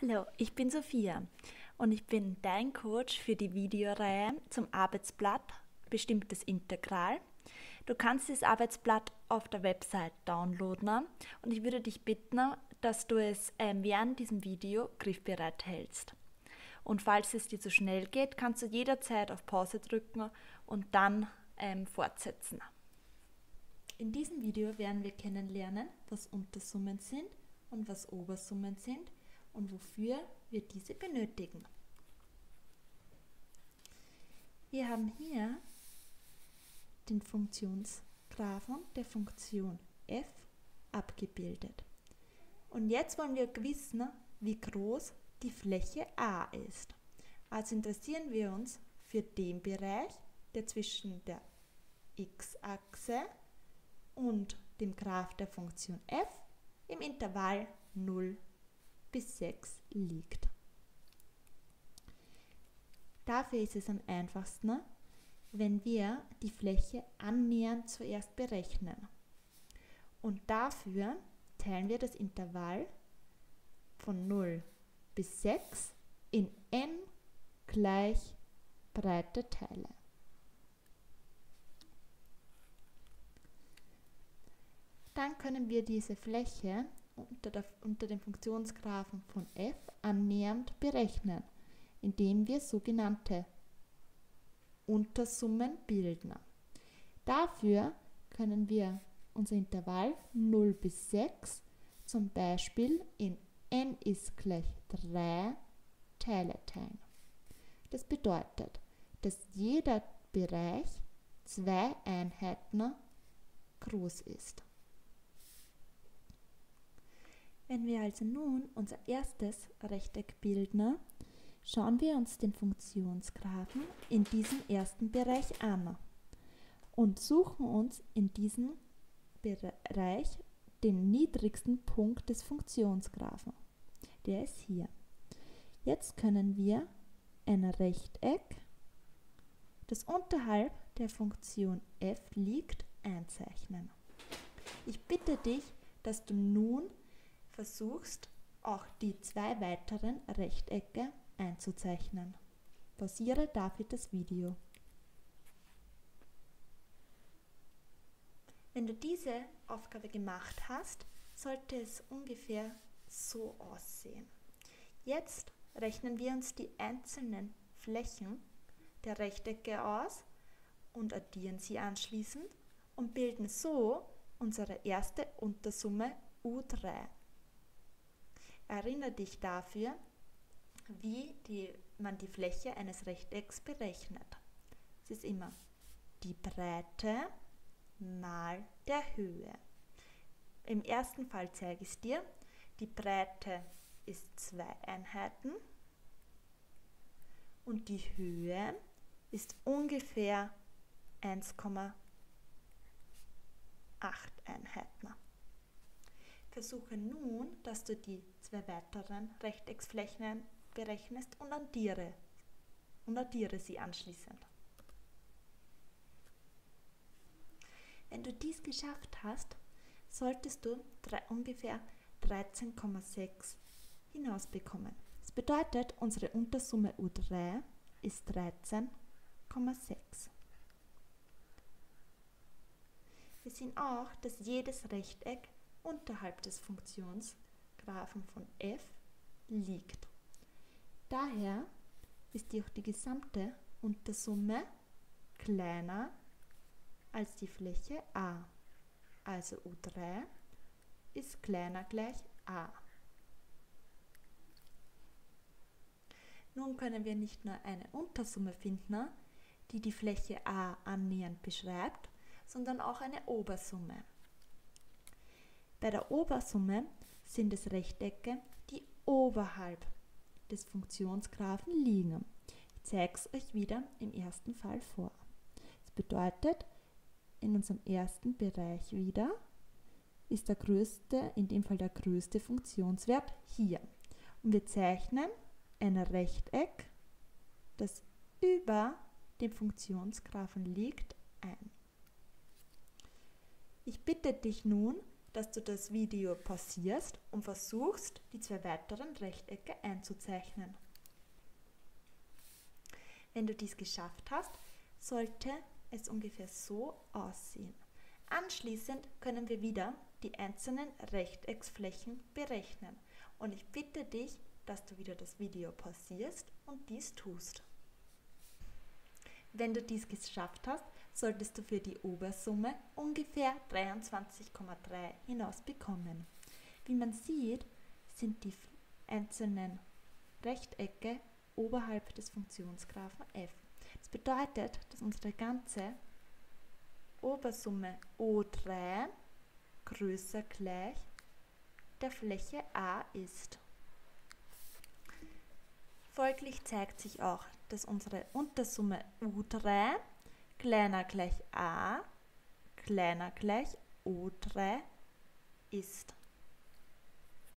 Hallo, ich bin Sophia und ich bin dein Coach für die Videoreihe zum Arbeitsblatt Bestimmtes Integral. Du kannst das Arbeitsblatt auf der Website downloaden und ich würde dich bitten, dass du es ähm, während diesem Video griffbereit hältst. Und falls es dir zu schnell geht, kannst du jederzeit auf Pause drücken und dann ähm, fortsetzen. In diesem Video werden wir kennenlernen, was Untersummen sind und was Obersummen sind und wofür wir diese benötigen. Wir haben hier den Funktionsgraphen der Funktion f abgebildet. Und jetzt wollen wir wissen, wie groß die Fläche A ist. Also interessieren wir uns für den Bereich, der zwischen der x-Achse und dem Graph der Funktion f im Intervall 0 bis 6 liegt. Dafür ist es am einfachsten, wenn wir die Fläche annähernd zuerst berechnen. Und dafür teilen wir das Intervall von 0 bis 6 in n gleich breite Teile. Dann können wir diese Fläche unter, der, unter dem Funktionsgraphen von f annähernd berechnen, indem wir sogenannte Untersummen bilden. Dafür können wir unser Intervall 0 bis 6 zum Beispiel in n ist gleich 3 Teile teilen. Das bedeutet, dass jeder Bereich zwei Einheiten groß ist. Wenn wir also nun unser erstes Rechteck bilden, schauen wir uns den Funktionsgraphen in diesem ersten Bereich an und suchen uns in diesem Bereich den niedrigsten Punkt des Funktionsgraphen. Der ist hier. Jetzt können wir ein Rechteck, das unterhalb der Funktion f liegt, einzeichnen. Ich bitte dich, dass du nun versuchst, auch die zwei weiteren Rechtecke einzuzeichnen. Pausiere dafür das Video. Wenn du diese Aufgabe gemacht hast, sollte es ungefähr so aussehen. Jetzt rechnen wir uns die einzelnen Flächen der Rechtecke aus und addieren sie anschließend und bilden so unsere erste Untersumme U3. Erinnere dich dafür, wie die, man die Fläche eines Rechtecks berechnet. Es ist immer die Breite mal der Höhe. Im ersten Fall zeige ich es dir. Die Breite ist 2 Einheiten und die Höhe ist ungefähr 1,8 Einheiten. Versuche nun, dass du die zwei weiteren Rechtecksflächen berechnest und addiere, und addiere sie anschließend. Wenn du dies geschafft hast, solltest du drei, ungefähr 13,6 hinausbekommen. Das bedeutet, unsere Untersumme U3 ist 13,6. Wir sehen auch, dass jedes Rechteck unterhalb des Funktionsgraphen von f liegt. Daher ist auch die gesamte Untersumme kleiner als die Fläche a. Also U3 ist kleiner gleich a. Nun können wir nicht nur eine Untersumme finden, die die Fläche a annähernd beschreibt, sondern auch eine Obersumme. Bei der Obersumme sind es Rechtecke, die oberhalb des Funktionsgraphen liegen. Ich zeige es euch wieder im ersten Fall vor. Das bedeutet, in unserem ersten Bereich wieder ist der größte, in dem Fall der größte Funktionswert hier. Und wir zeichnen ein Rechteck, das über dem Funktionsgraphen liegt, ein. Ich bitte dich nun, dass du das Video pausierst und versuchst, die zwei weiteren Rechtecke einzuzeichnen. Wenn du dies geschafft hast, sollte es ungefähr so aussehen. Anschließend können wir wieder die einzelnen Rechtecksflächen berechnen und ich bitte dich, dass du wieder das Video pausierst und dies tust. Wenn du dies geschafft hast, solltest du für die Obersumme ungefähr 23,3 hinaus bekommen. Wie man sieht, sind die einzelnen Rechtecke oberhalb des Funktionsgraphen f. Das bedeutet, dass unsere ganze Obersumme O3 größer gleich der Fläche A ist. Folglich zeigt sich auch, dass unsere Untersumme U3 kleiner gleich A kleiner gleich O3 ist.